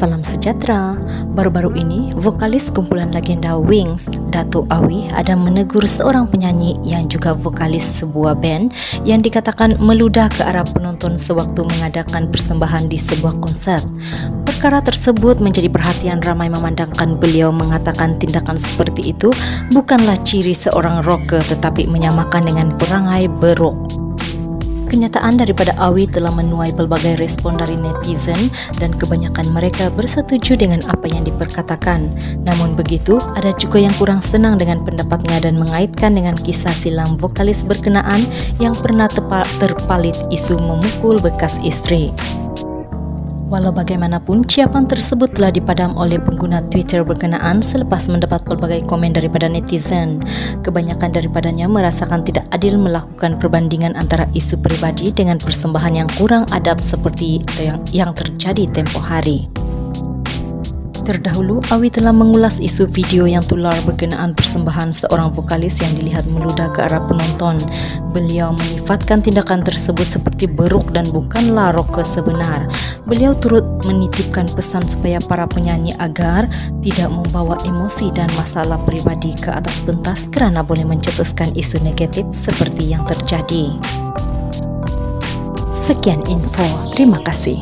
Salam sejahtera. Baru-baru ini, vokalis kumpulan legenda Wings, Dato Awi, ada menegur seorang penyanyi yang juga vokalis sebuah band yang dikatakan meludah ke arah penonton sewaktu mengadakan persembahan di sebuah konser. Perkara tersebut menjadi perhatian ramai memandangkan beliau mengatakan tindakan seperti itu bukanlah ciri seorang rocker tetapi menyamakan dengan perangai berok. Kenyataan daripada Awi telah menuai pelbagai respon dari netizen dan kebanyakan mereka bersetuju dengan apa yang diperkatakan. Namun begitu, ada juga yang kurang senang dengan pendapatnya dan mengaitkan dengan kisah silam vokalis berkenaan yang pernah terpalit isu memukul bekas istri. Walau bagaimanapun, ciapan tersebut telah dipadam oleh pengguna Twitter berkenaan selepas mendapat pelbagai komen daripada netizen. Kebanyakan daripadanya merasakan tidak adil melakukan perbandingan antara isu pribadi dengan persembahan yang kurang adab seperti yang, yang terjadi tempoh hari. Terdahulu, Awi telah mengulas isu video yang tular berkenaan persembahan seorang vokalis yang dilihat meludah ke arah penonton. Beliau menyifatkan tindakan tersebut seperti beruk dan bukanlah rocker sebenar. Beliau turut menitipkan pesan supaya para penyanyi agar tidak membawa emosi dan masalah pribadi ke atas pentas kerana boleh mencetuskan isu negatif seperti yang terjadi. Sekian info, terima kasih.